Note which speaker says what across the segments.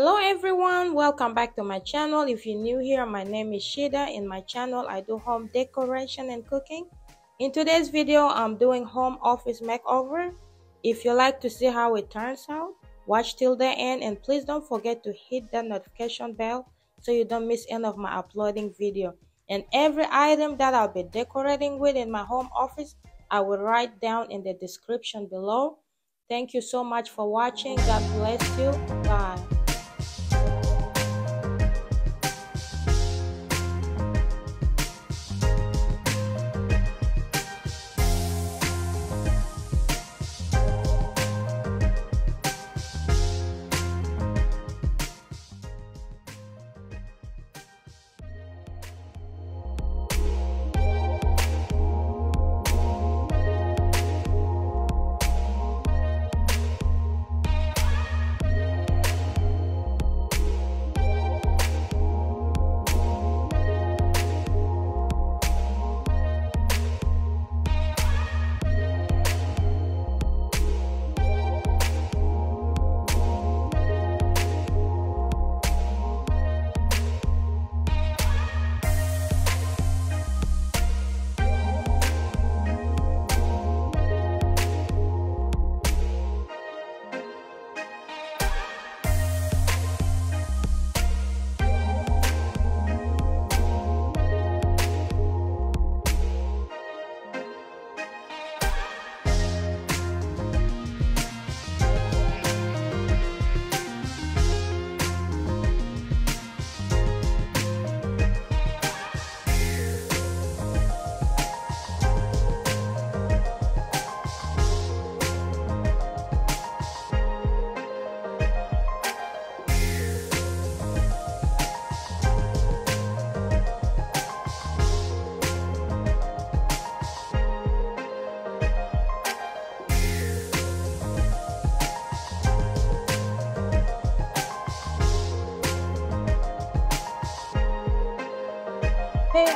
Speaker 1: Hello everyone, welcome back to my channel. If you're new here, my name is Shida. In my channel, I do home decoration and cooking. In today's video, I'm doing home office makeover. If you like to see how it turns out, watch till the end and please don't forget to hit that notification bell so you don't miss any of my uploading video. And every item that I'll be decorating with in my home office, I will write down in the description below. Thank you so much for watching. God bless you. Bye.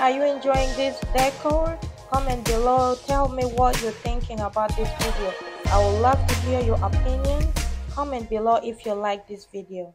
Speaker 1: Are you enjoying this decor? Comment below, tell me what you're thinking about this video. I would love to hear your opinion. Comment below if you like this video.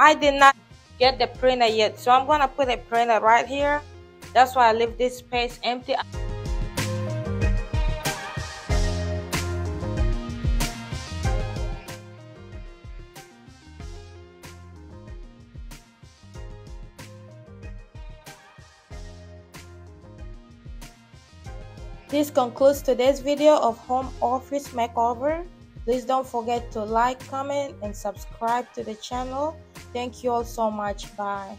Speaker 1: I did not get the printer yet so I'm gonna put a printer right here that's why I leave this space empty This concludes today's video of home office makeover. Please don't forget to like, comment, and subscribe to the channel. Thank you all so much. Bye.